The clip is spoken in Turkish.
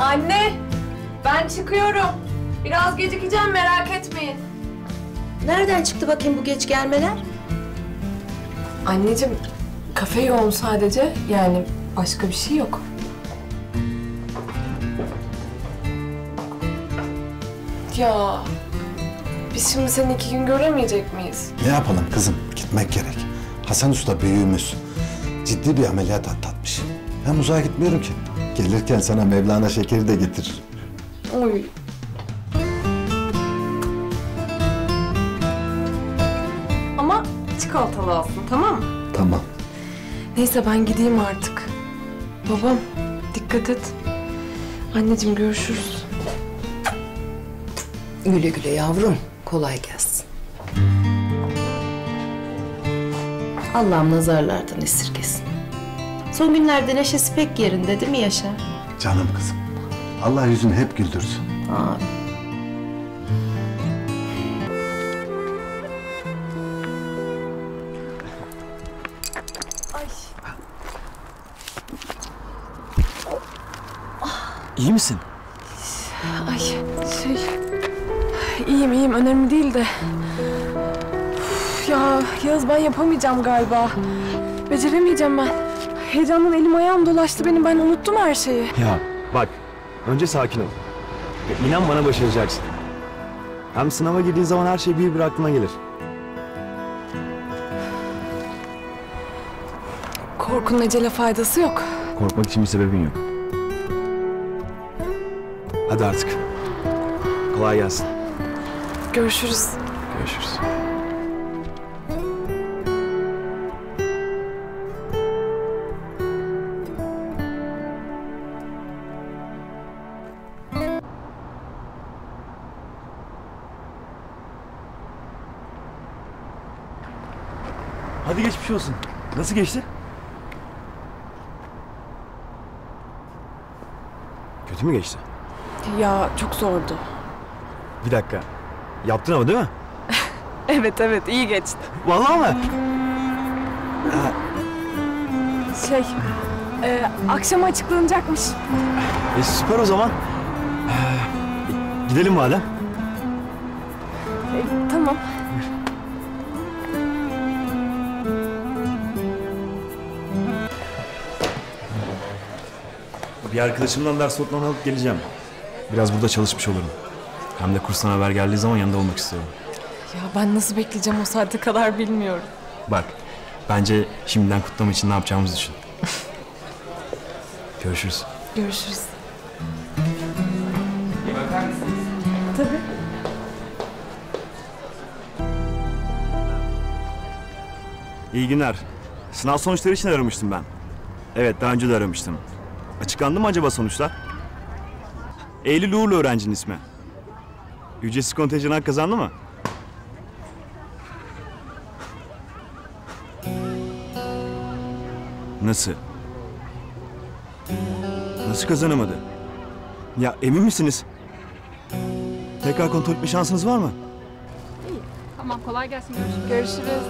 Anne, ben çıkıyorum. Biraz gecikeceğim merak etmeyin. Nereden çıktı bakayım bu geç gelmeler? Anneciğim, kafe yoğun sadece. Yani başka bir şey yok. Ya, biz şimdi seni iki gün göremeyecek miyiz? Ne yapalım kızım? Gitmek gerek. Hasan Usta büyüğümüz. Ciddi bir ameliyat atlatmış. Hem uzağa gitmiyorum ki. Gelirken sana Mevlana şekeri de getirir. Oy. Ama çikolatalı olsun, tamam mı? Tamam. Neyse ben gideyim artık. Babam, dikkat et. Anneciğim görüşürüz. Güle güle yavrum. Kolay gelsin. Allah'ım nazarlardan esirgesin. Son günlerde neşesi pek yerinde değil mi Yaşar? Canım kızım. Allah yüzünü hep güldürsün. Amin. İyi misin? Ay şey... İyiyim iyiyim önemli değil de... Üf, ya Yağız ben yapamayacağım galiba. Beceremeyeceğim ben. Heyecandan elim ayağım dolaştı benim. Ben unuttum her şeyi. Ya bak, önce sakin ol. Ve İnan bana başaracaksın. Hem sınava girdiğin zaman her şey bir bir aklına gelir. Korkunun ecele faydası yok. Korkmak için bir sebebin yok. Hadi artık. Kolay gelsin. Görüşürüz. Görüşürüz. Hadi geçmiş olsun. Nasıl geçti? Kötü mü geçti? Ya çok zordu. Bir dakika. Yaptın ama değil mi? Evet evet iyi geçti. Vallahi mı? Şey... E, akşama açıklanacakmış. E süper o zaman. Ee, gidelim madem. Tamam. Bir arkadaşımdan ders notlarını alıp geleceğim. Biraz burada çalışmış olurum. Hem de kurstan haber geldiği zaman yanında olmak istiyorum. Ya ben nasıl bekleyeceğim o saate kadar bilmiyorum. Bak, bence şimdiden kutlama için ne yapacağımızı düşün. Görüşürüz. Görüşürüz. Tabii. İyi günler. Sınav sonuçları için aramıştım ben. Evet, daha önce de aramıştım. Açıklandı mı acaba sonuçlar? Eylül Uğurlu öğrencinin ismi. Ücretsiz kontenjan hak kazandı mı? Nasıl? Nasıl kazanamadı? Ya emin misiniz? Tekrar kontrol etme şansınız var mı? Tamam kolay gelsin. Görüşürüz.